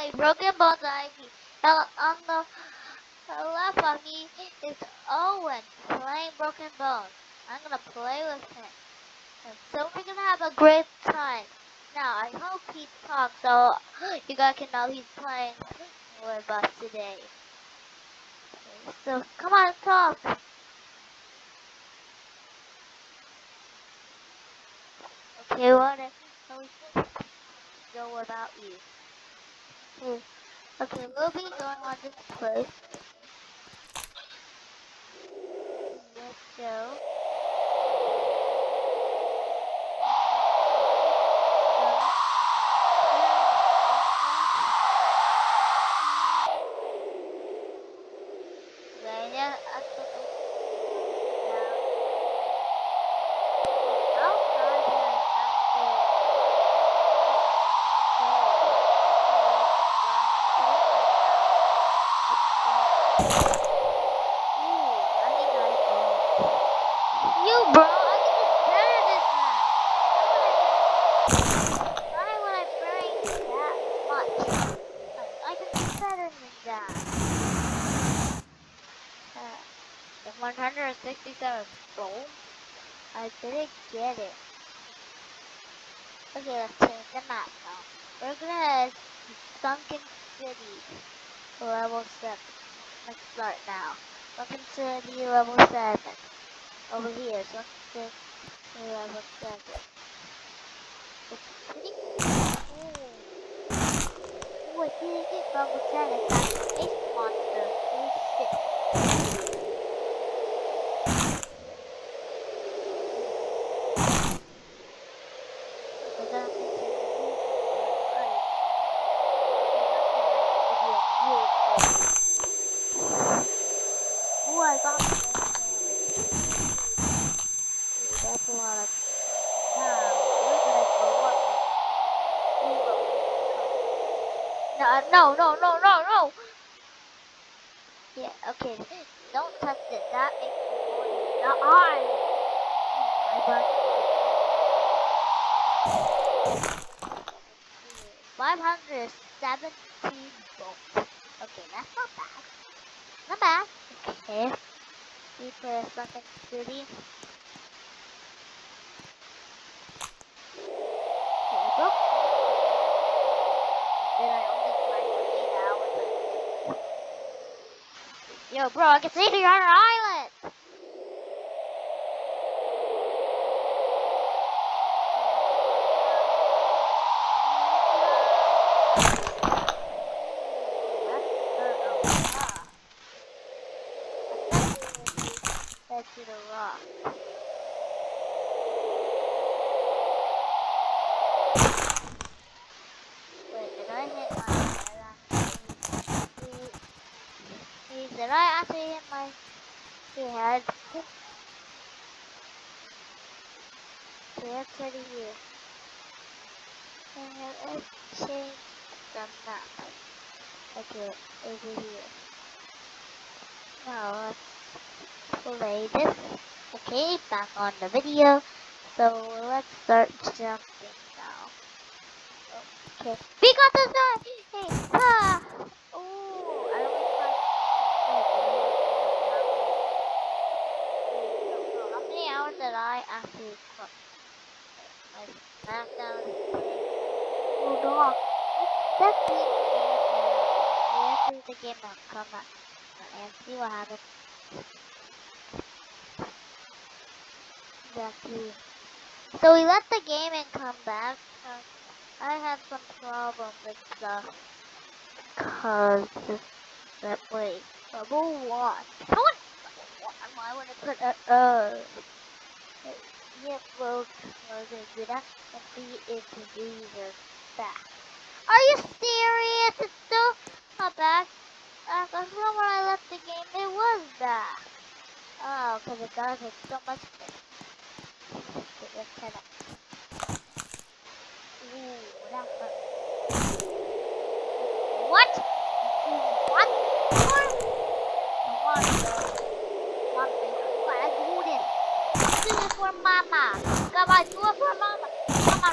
play Broken Bones Ivy. Now, on the left of me is Owen playing Broken Bones. I'm gonna play with him. And so we're gonna have a great time. Now, I hope he talks so you guys can know he's playing with us today. So, come on, talk. Okay, what if we go without you? Okay, we'll be going on this place. Let's go. Kayaknya aku tuh ya. How far did I actually You bro, I can do better than that. Why would I bring that much? I can do better than that. Uh, the 167 gold? I didn't get it. Okay, let's change the map now. We're gonna Sunken City, level 7. Let's start now. Sunken City, level 7. Over here, Sunken City, level 7. It's pretty cool. Ooh, I didn't get level 7. That's a monster. Ooh, shit. We're gonna continue. Alright. Ooh, I got That's a lot of time. We're gonna go up and see what we No, no, no, no, no! Yeah, okay. Don't touch it. That makes me worry. Not I! My butt. 517 volts. Okay, that's not bad. Not bad. Okay. We play a second city. Okay, book. Then I only play for 8 hours. Yo, bro, I can see you're on an island! To the rock. Wait, did I hit my head? Please, please, did I actually hit my head? Okay, that's already here. And let's change the map. Okay, over here. Now let's play this. Okay, back on the video. So let's start jumping now. Okay, we got the sun! Hey, ah! Ooh, I don't How many hours did I actually cook? I smack down. Oh no. That's the game. We have to leave the game now. Come and see what happens. Exactly. So we left the game and come back. I had some problems with the cause that wait level one. How would? Why would I put a uh? Yeah, well, was it good and be introducer back. Are you serious? It's still not back. Uh, cause when I left the game, it was back. Oh, cause it does it so much. Let's up.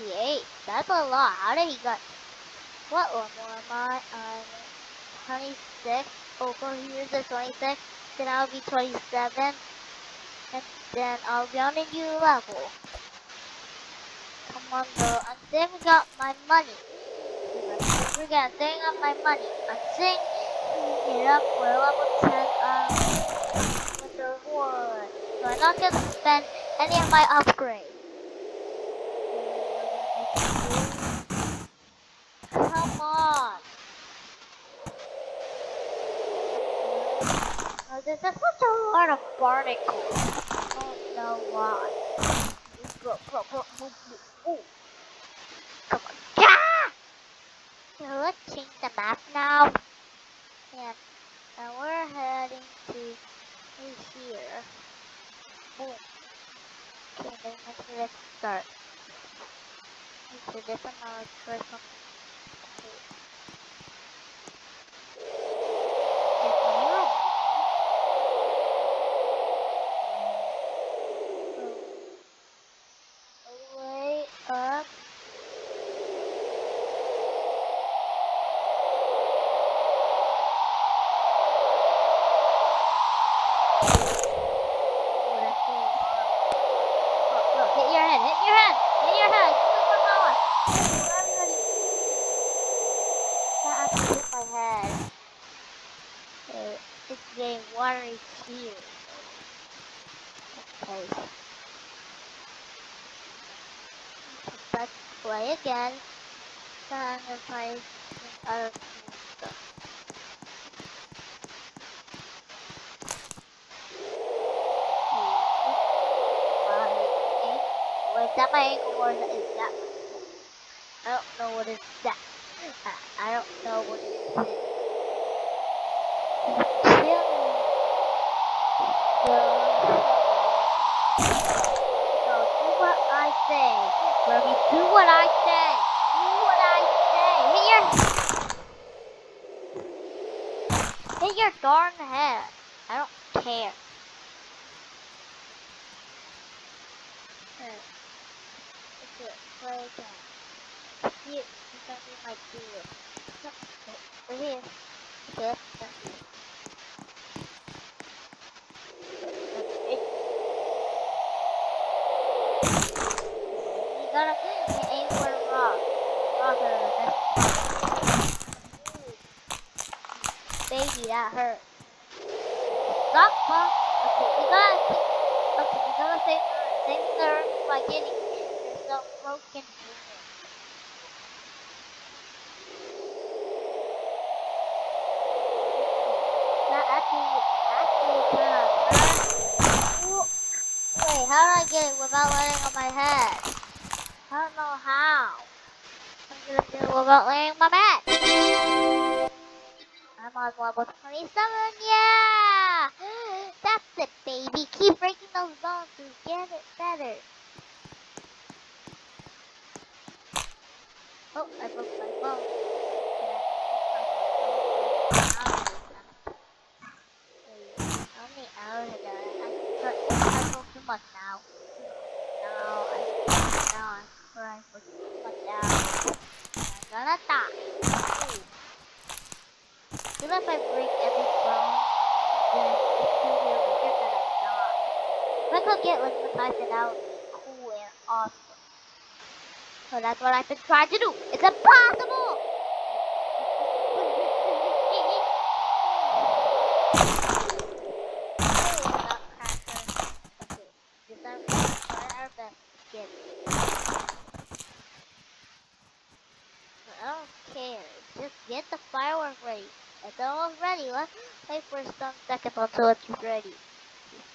58. That's a lot. How did he get... What level am I? I'm 26. Oh, go here's a 26. Then I'll be 27. And then I'll be on a new level. Come on, bro. I'm saving up my money. We're gonna save up my money. I'm saving it up for level 10 um, the reward. So I'm not gonna spend any of my upgrades. Oh, this is such a lot of barnacles. I don't know why. Go, move, move. Ooh. Come on. Yeah! So let's change the map now. And now we're heading to here. Boom. Okay, then let's start. Okay, this one now let's try something. Way up. Oh, that's so hard. Look, look, hit your head, hit your head, hit your head. Super power. Everybody. That getting watery here. Play again. Then I'm gonna try some other. Or that my ankle or is that I don't know what is that. I, I don't know what it is. So, do what I say. Remy, do what I say. Do what I say. Hit your Hit your darn head. I don't care. Alright. Let's do it. Play again. You think we might do it. Oh, here. Okay. You gotta aim for rock. Rock. Baby, that hurt. Stop, Mom. Okay, you gotta. Okay, you gotta save save the by getting yourself broken. That actually, actually kind of hurt. Ooh. Wait, how do I get it without landing on my head? I don't know how. I'm gonna do it without landing on my back. I'm on level 27, yeah! That's it, baby. Keep breaking those bones to get it better. Oh, I broke my bone. Many hours ago? I broke, I broke too much now. I'm gonna die. Even if I break every bone, then it's two years later that I die. I could get liquematized, that would be cool and awesome. So that's what I've been trying to do. It's impossible! I don't care. Just get the firework ready. It's almost ready. Let's wait for some seconds until it's ready.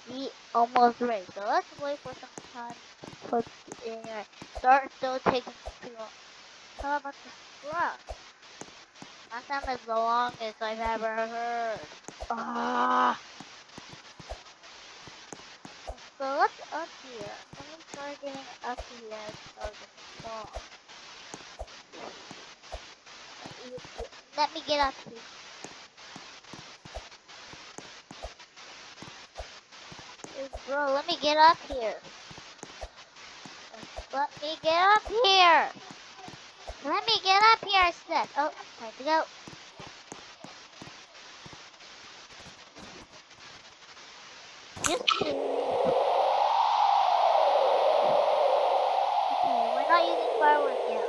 See, almost ready. So let's wait for some time. In here. Start still taking too long. How about the scrub? That sound is the longest I've ever heard. Ah. So let's up here. Let me start getting up here of the song. Let me get up here. Bro, let me get up here. Let me get up here. Let me get up here, I said. Oh, time to go. Okay, we're not using fireworks yet.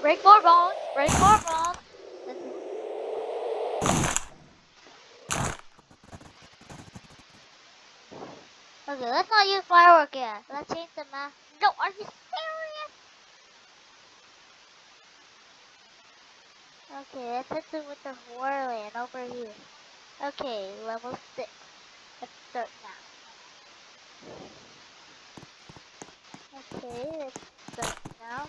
Break more bones, break more bones. Okay, let's not use firework yet. Let's change the map. No, are you serious? Okay, let's hit it with the whirlwind over here. Okay, level 6. Let's start now. Okay, let's start now.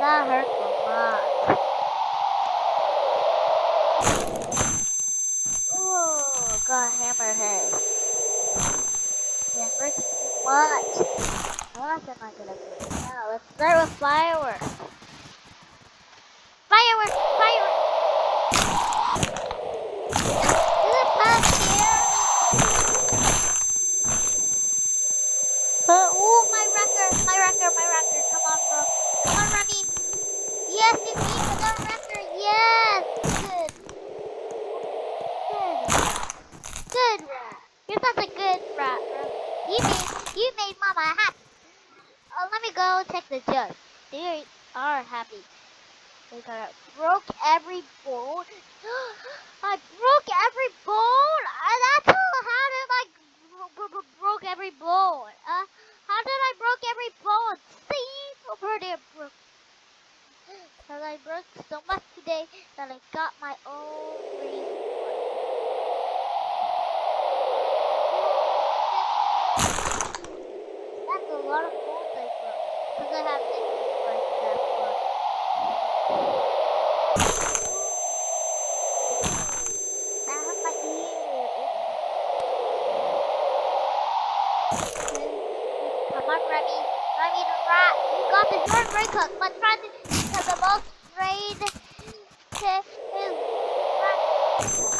That hurts a lot. Ooh, got hammerhead. Yeah, hurts too much. What else am I gonna do? Now, let's start with fireworks. Fireworks! Fireworks! Is it past? But, ooh, my record, my record, my record. Come on, bro. Come on, Remy. Yes, you beat the record. Yes. Good. Good. Good rat. You're such a good rat, bro. You made, you made Mama happy. Let me go check the judge. They are happy. They got broke every bone. I broke every bone. Uh, that's all. How did I broke every bone? Uh, how did I broke every bone? See, over there broke. Cause I broke so much today that I got my own reward. That's a lot of gold I broke. Cause I have extra like that one. I have my ears. Come on, Remy. Remy the rat. Got this. You're a great cook. Let's try to the most afraid to is